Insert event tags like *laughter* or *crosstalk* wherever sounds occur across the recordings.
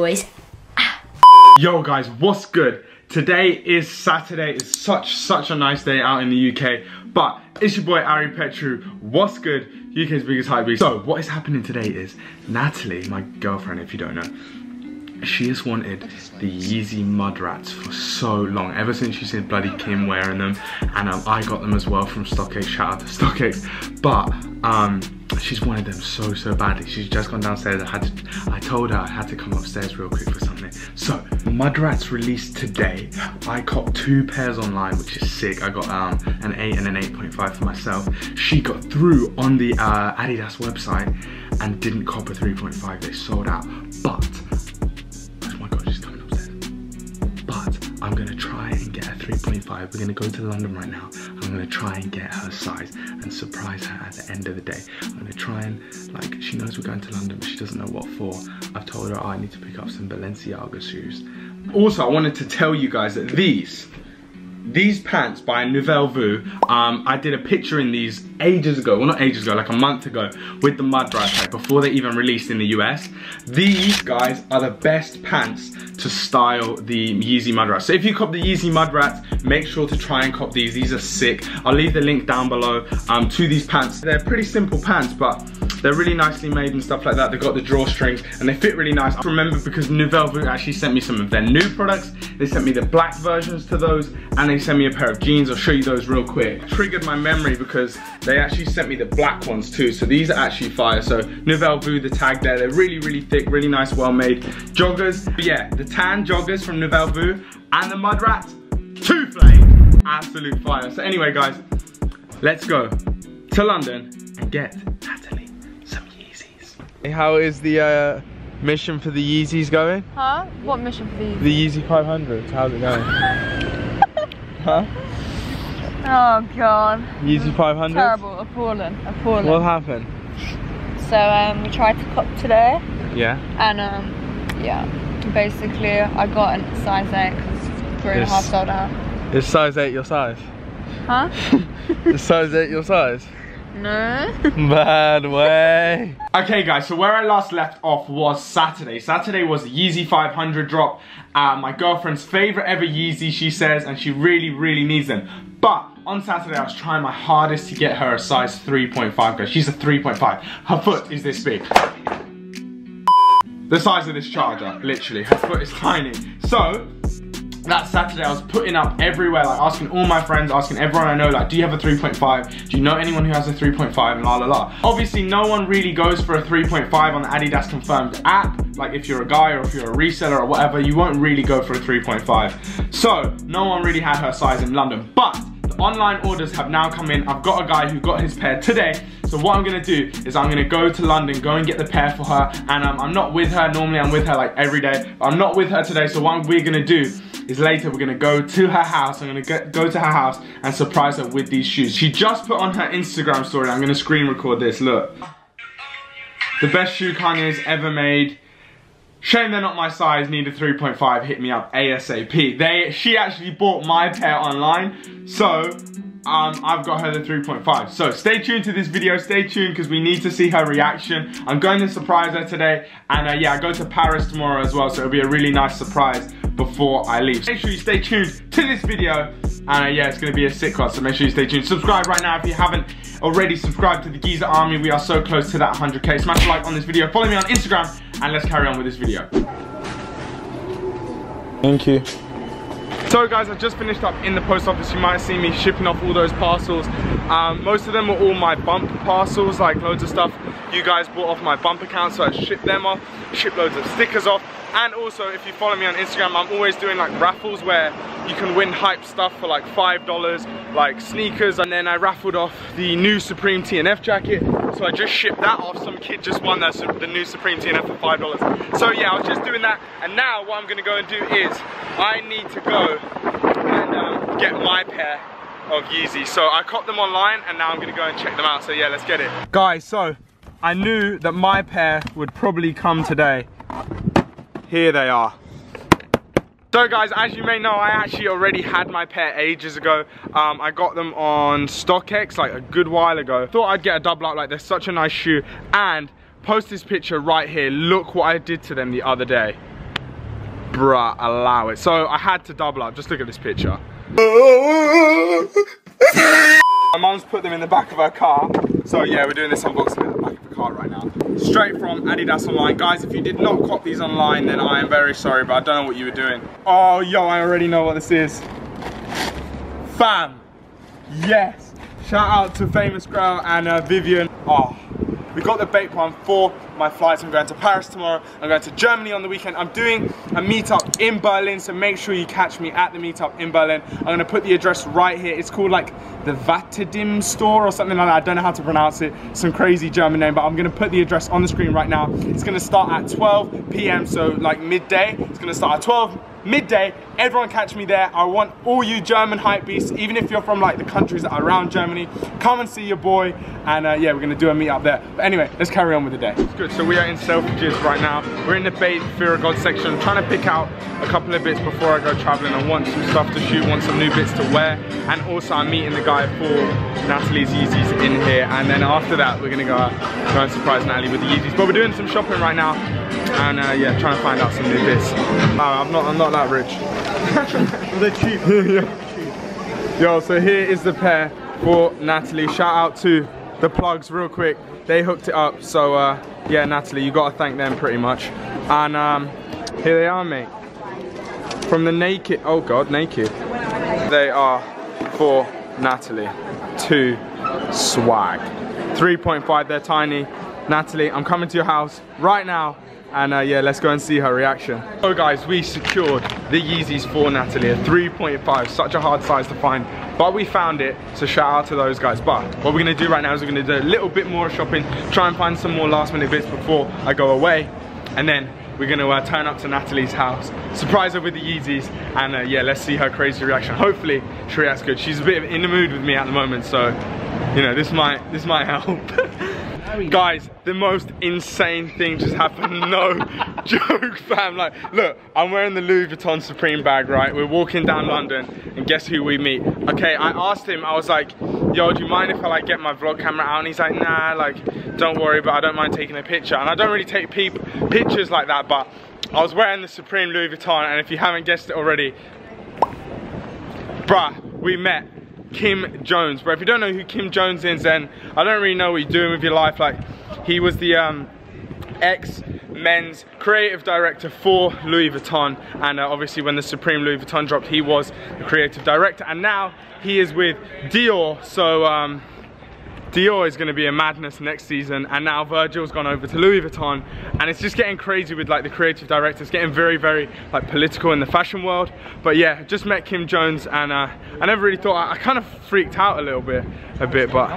boys. Yo guys, what's good? Today is Saturday. It's such, such a nice day out in the UK. But it's your boy Ari Petrou. What's good? UK's biggest hype beast. So what is happening today is Natalie, my girlfriend if you don't know, she has wanted the Yeezy Mud Rats for so long. Ever since she seen bloody Kim wearing them. And um, I got them as well from StockX. Shout out to StockX. But um, she's wanted them so, so badly. She's just gone downstairs. I had to, I told her I had to come upstairs real quick for something. So, Mudrats released today. I caught two pairs online, which is sick. I got um, an 8 and an 8.5 for myself. She got through on the uh, Adidas website and didn't cop a 3.5. They sold out. But, I'm gonna try and get a 3.5. We're gonna go to London right now. I'm gonna try and get her size and surprise her at the end of the day. I'm gonna try and, like, she knows we're going to London, but she doesn't know what for. I've told her oh, I need to pick up some Balenciaga shoes. Also, I wanted to tell you guys that these, these pants by NouvelleVou, um, I did a picture in these ages ago, well not ages ago, like a month ago, with the mud rat pack before they even released in the US. These guys are the best pants to style the Yeezy mud rats. So if you cop the Yeezy mud rats, make sure to try and cop these. These are sick. I'll leave the link down below um, to these pants. They're pretty simple pants, but they're really nicely made and stuff like that. They've got the drawstrings and they fit really nice. I remember because Nouvelle actually sent me some of their new products. They sent me the black versions to those and they sent me a pair of jeans. I'll show you those real quick. Triggered my memory because they actually sent me the black ones too. So these are actually fire. So Nouvelle the tag there, they're really, really thick, really nice, well made. Joggers, but yeah, the tan joggers from Nouvelle and the Mud Rats, two flames, absolute fire. So anyway guys, let's go to London and get how is the uh, mission for the Yeezys going? Huh? What mission for the The Yeezy 500. How's it going? *laughs* huh? Oh god. Yeezy 500? Terrible, appalling, appalling. What happened? So um, we tried to cop today. Yeah. And um, yeah, basically I got a size 8 because it's three and a half sold out. Is size 8 your size? Huh? *laughs* is size 8 your size? No. *laughs* Bad way. okay guys, so where I last left off was Saturday. Saturday was the Yeezy 500 drop. Uh, my girlfriend's favorite ever Yeezy, she says, and she really, really needs them. But on Saturday, I was trying my hardest to get her a size 3.5 guys. She's a 3.5. Her foot is this big. The size of this charger, literally. Her foot is tiny. So, that Saturday I was putting up everywhere, like asking all my friends, asking everyone I know, like, do you have a 3.5? Do you know anyone who has a 3.5? And la la la. Obviously, no one really goes for a 3.5 on the Adidas Confirmed app. Like, if you're a guy or if you're a reseller or whatever, you won't really go for a 3.5. So, no one really had her size in London. But, the online orders have now come in. I've got a guy who got his pair today. So what I'm gonna do is I'm gonna go to London, go and get the pair for her. And um, I'm not with her, normally I'm with her like every day. I'm not with her today, so what we're gonna do is later we're gonna go to her house. I'm gonna get, go to her house and surprise her with these shoes. She just put on her Instagram story. I'm gonna screen record this, look. The best shoe Kanye's ever made. Shame they're not my size, need a 3.5, hit me up ASAP. They, she actually bought my pair online, so um, I've got her the 3.5. So stay tuned to this video, stay tuned because we need to see her reaction. I'm going to surprise her today and uh, yeah, I go to Paris tomorrow as well so it'll be a really nice surprise before I leave. Make sure you stay tuned to this video and uh, yeah, it's to be a sick one so make sure you stay tuned. Subscribe right now if you haven't already subscribed to the Geezer Army. We are so close to that 100k. Smash a like on this video, follow me on Instagram and let's carry on with this video. Thank you. So guys, I just finished up in the post office. You might see me shipping off all those parcels. Um, most of them were all my bump parcels, like loads of stuff you guys bought off my bump account, so I shipped them off, shipped loads of stickers off. And also, if you follow me on Instagram, I'm always doing like raffles where you can win hype stuff for like $5, like sneakers. And then I raffled off the new Supreme TNF jacket. So I just shipped that off. Some kid just won that, the new Supreme TNF for $5. So yeah, I was just doing that. And now what I'm gonna go and do is, I need to go and um, get my pair of Yeezy. So I caught them online and now I'm gonna go and check them out. So yeah, let's get it. Guys, so I knew that my pair would probably come today. Here they are. So guys, as you may know, I actually already had my pair ages ago. Um, I got them on StockX like a good while ago. Thought I'd get a double up, like they're such a nice shoe. And post this picture right here. Look what I did to them the other day. bruh, allow it. So I had to double up, just look at this picture. *laughs* My mom's put them in the back of her car. So yeah, we're doing this unboxing in the back of the car right now. Straight from Adidas Online. Guys, if you did not cop these online, then I am very sorry, but I don't know what you were doing. Oh, yo, I already know what this is. Fam, yes. Shout out to Famous Growl and uh, Vivian. Oh, we got the bait plan for my flights. I'm going to Paris tomorrow. I'm going to Germany on the weekend. I'm doing a meetup in Berlin, so make sure you catch me at the meetup in Berlin. I'm going to put the address right here. It's called like the Vatadim store or something like that. I don't know how to pronounce it. Some crazy German name, but I'm going to put the address on the screen right now. It's going to start at 12 p.m., so like midday. It's going to start at 12 midday everyone catch me there. I want all you german hype beasts even if you're from like the countries around germany. Come and see your boy and uh, yeah we're gonna do a meet up there. But anyway let's carry on with the day. It's good. So we are in selfridges right now. We're in the bait fear of god section. I'm trying to pick out a couple of bits before i go traveling. I want some stuff to shoot want some new bits to wear. And also i'm meeting the guy for natalie's yeezys in here. And then after that we're gonna go, go and surprise natalie with the yeezys. But we're doing some shopping right now and uh, yeah trying to find out some new bits no, i'm not i'm not that rich *laughs* They're cheap. *laughs* yeah. Yo, so here is the pair for Natalie. Shout out to the plugs real quick. They hooked it up. So uh, yeah, Natalie, you gotta thank them pretty much. And um, here they are, mate. From the naked, oh God, naked. They are for Natalie. Two swag. 3.5, they're tiny. Natalie, I'm coming to your house right now and uh, yeah, let's go and see her reaction. So guys, we secured the Yeezys for Natalie, a 3.5, such a hard size to find, but we found it, so shout out to those guys. But what we're gonna do right now is we're gonna do a little bit more shopping, try and find some more last minute bits before I go away, and then we're gonna uh, turn up to Natalie's house, surprise her with the Yeezys, and uh, yeah, let's see her crazy reaction. Hopefully, she reacts good. She's a bit in the mood with me at the moment, so, you know, this might, this might help. *laughs* Guys, the most insane thing just happened. *laughs* No joke, fam. Like, look, I'm wearing the Louis Vuitton Supreme bag, right? We're walking down London, and guess who we meet? Okay, I asked him, I was like, yo, do you mind if I like get my vlog camera out? And he's like, nah, like, don't worry, but I don't mind taking a picture. And I don't really take pictures like that, but I was wearing the Supreme Louis Vuitton, and if you haven't guessed it already, bruh, we met Kim Jones. But if you don't know who Kim Jones is, then I don't really know what you're doing with your life. Like, he was the um, ex men's creative director for Louis Vuitton and uh, obviously when the Supreme Louis Vuitton dropped he was the creative director and now he is with Dior so um, Dior is going to be a madness next season and now Virgil's gone over to Louis Vuitton and it's just getting crazy with like the creative directors getting very very like political in the fashion world. But yeah just met Kim Jones and uh, I never really thought I, I, kind of freaked out a little bit a bit but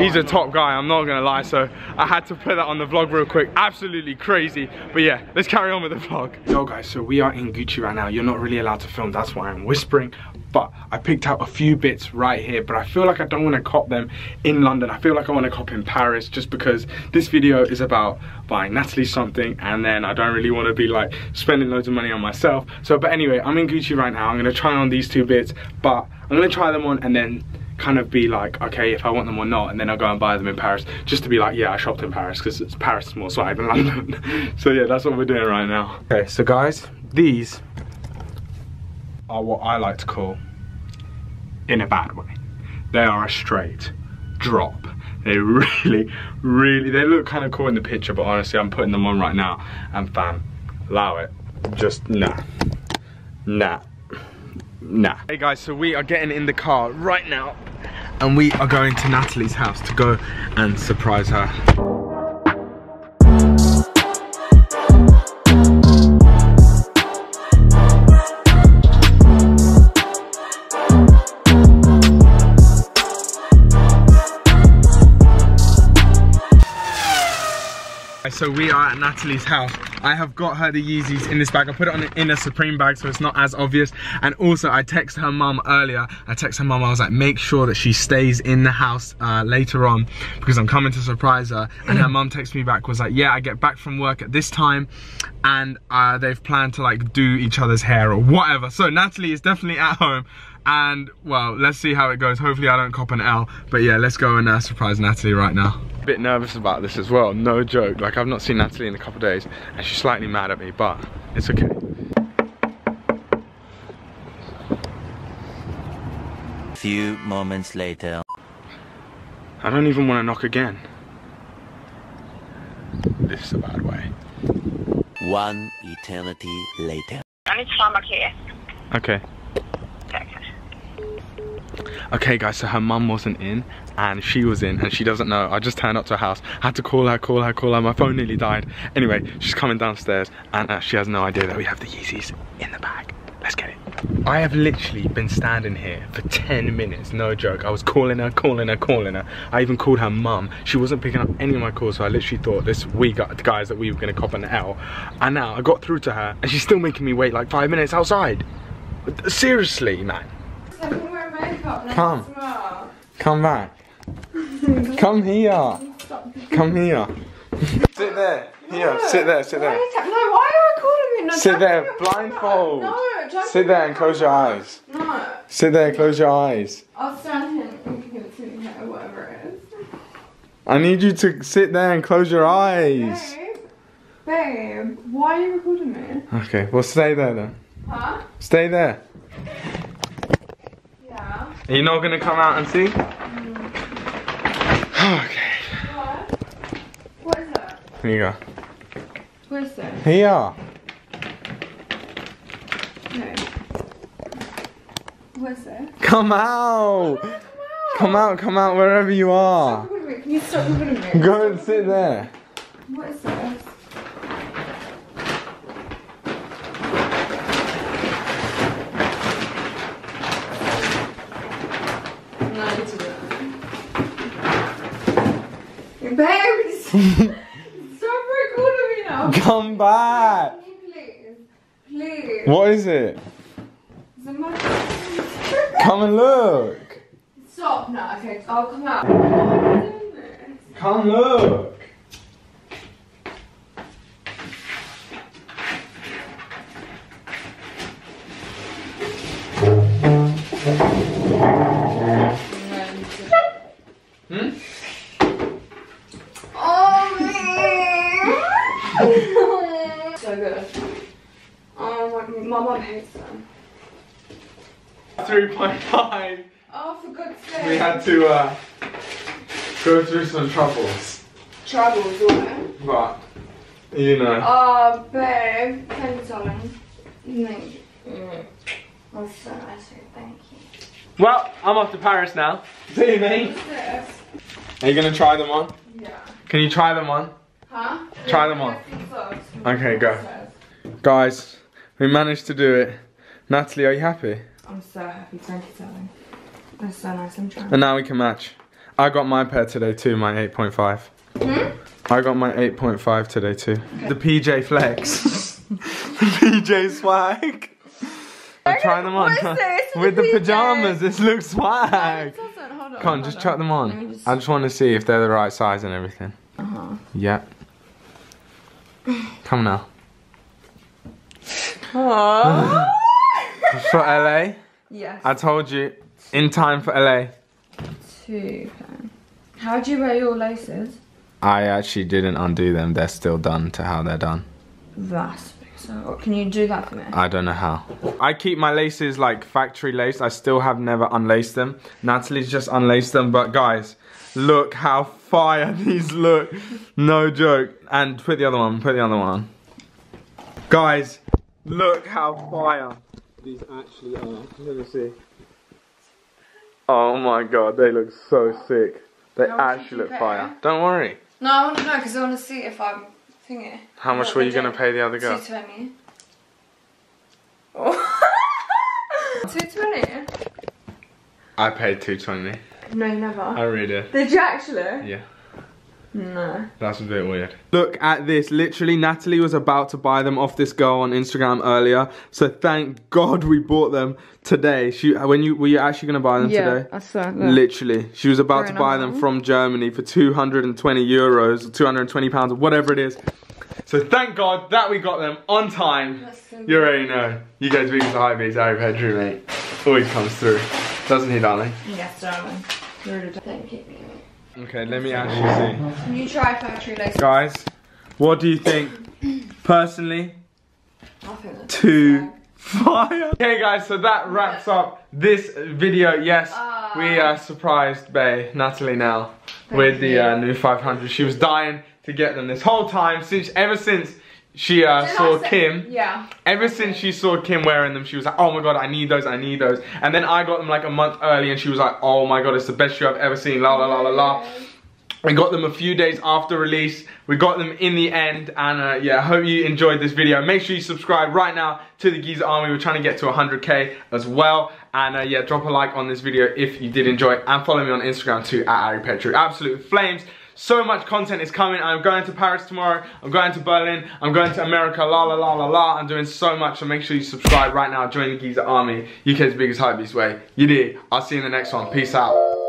he's a top guy I'm not gonna lie so I had to put that on the vlog real quick. Absolutely crazy. But yeah let's carry on with the vlog. Yo guys so we are in Gucci right now. You're not really allowed to film that's why I'm whispering. But I picked out a few bits right here but I feel like I don't want to cop them in London I feel like I want to cop in Paris just because this video is about buying Natalie something and then I don't really want to be like spending loads of money on myself so but anyway I'm in Gucci right now I'm going to try on these two bits but I'm going to try them on and then kind of be like, okay, if I want them or not, and then I'll go and buy them in Paris, just to be like, yeah, I shopped in Paris, because it's Paris is more swag than London. *laughs* so yeah, that's what we're doing right now. Okay, so guys, these are what I like to call in a bad way. They are a straight drop. They *laughs* really, really, they look kind of cool in the picture, but honestly, I'm putting them on right now, and fam, allow it. Just, nah, nah, nah. Hey guys, so we are getting in the car right now, and we are going to Natalie's house to go and surprise her. So we are at Natalie's house. I have got her the Yeezys in this bag. I put it on in a Supreme bag so it's not as obvious. And also I texted her mum earlier. I texted her mum, I was like, make sure that she stays in the house uh, later on because I'm coming to surprise her. And her mum texted me back, was like, yeah, I get back from work at this time and uh, they've planned to like do each other's hair or whatever. So Natalie is definitely at home and well let's see how it goes. Hopefully I don't cop an L. But yeah let's go and uh, surprise Natalie right now. A bit nervous about this as well. No joke. Like I've not seen Natalie in a couple days. And she's slightly mad at me but it's okay. Few moments later. I don't even want to knock again. This is a bad way. One eternity later. I need to find my okay. Okay guys, so her mum wasn't in and she was in and she doesn't know. I just turned up to her house. I had to call her, call her, call her. My phone nearly died. Anyway, she's coming downstairs and uh, she has no idea that we have the Yeezys in the bag. Let's get it. I have literally been standing here for 10 minutes, no joke. I was calling her, calling her, calling her. I even called her mum. She wasn't picking up any of my calls, so I literally thought this we got the guys that we were gonna cop an L. And now I got through to her and she's still making me wait like five minutes outside. Seriously, man. Come. Come back. *laughs* Come here. Come here. *laughs* Sit there. Here, sit there, sit there. No, why are you recording me? No, Sit there, put blindfold. No, Sit there and close your eyes. No, Sit there, and close your eyes. I'll stand here and give it to you, or whatever it is. I need you to sit there and close your eyes. Babe, babe, why are you recording me? Okay, well stay there then. Huh? Stay there. Yeah. Are you not gonna come out and see? *sighs* Okay, What? What is that? here you go. What is that? Here. No. What is that? Come out. Come out, come out wherever you are. Recording me. Can you stop recording me? Go and sit there. What is this? No, I need to do it. Babes! Stop recording me now! Come back. Please. Please. What is it? Come and look. Stop now, okay, I'll come out. Why are you doing this? Come look. So good. Oh my, my mum hates them. 3.5. Oh, for God's sake. We had to uh, go through some troubles. troubles, what? But, you know. Oh, babe, thank you, darling. Thank you. That's so nice of you, thank you. Well, I'm off to Paris now. See you, mate. Are you gonna try them on? Yeah. Can you try them on? Huh? Try them on. Okay, go. Guys, we managed to do it. Natalie, are you happy? I'm so happy, thank you, darling. That's so nice, I'm trying. And now we can match. I got my pair today too, my 8.5. Hmm? I got my 8.5 today too. The PJ Flex. *laughs* the PJ swag. Try them on. With the PJ? pajamas, this looks swag. It hold on. Come on, just chuck them on. just- I just want to see if they're the right size and everything. Uh-huh. Yeah. *sighs* Come now. For LA, yes. I told you, in time for LA. Two. How do you wear your laces? I actually didn't undo them. They're still done to how they're done. That's so. Can you do that for me? I don't know how. I keep my laces like factory laced. I still have never unlaced them. Natalie's just unlaced them. But guys, look how fire *laughs* these look. No joke. And put the other one. Put the other one. Guys, look how fire these actually are. Let me see. Oh my god, they look so sick. They actually look fire. Don't worry. No, I want to know because I want to see if I'm thinking. How much were you gonna pay the other girl? Two twenty. *laughs* Two twenty. I paid 220. No, never. I really did. Did you actually? Yeah. No. That's a bit weird. Look at this. Literally, Natalie was about to buy them off this girl on Instagram earlier. So thank God we bought them today. She, when you were you actually gonna buy them today? I swear. Literally, she was about to buy enough. them from Germany for 220 euros, or 220 pounds, or whatever it is. So thank God that we got them on time. You already know. You guys being the hype beats, Harry Petrou, mate. Always comes through. Doesn't he, darling? Yes, darling. Really do. Thank you. Okay, let me actually see. Can you try factory? Guys, what do you think? Personally, I two Fire. Okay guys, so that wraps up this video. Yes, Ah. we uh, surprised Bay, Natalie now, with the uh, new 500. She was dying to get them this whole time, since ever since she uh, saw Kim. Yeah. Ever since she saw Kim wearing them, she was like, oh my god, I need those, I need those. And then I got them like a month early and she was like, oh my god, it's the best shoe I've ever seen, la la la la la. We got them a few days after release. We got them in the end and uh, yeah, I hope you enjoyed this video. Make sure you subscribe right now to the Giza Army. We're trying to get to 100k as well. And uh, yeah, drop a like on this video if you did enjoy it and follow me on Instagram too at Ari Petrou. Absolute flames. So much content is coming. I'm going to Paris tomorrow. I'm going to Berlin. I'm going to America. La la la la la. I'm doing so much. So make sure you subscribe right now. Join the Giza Army. UK's biggest hypebeast way. You did. I'll see you in the next one. Peace out.